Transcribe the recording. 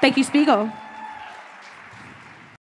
Thank you, Spiegel.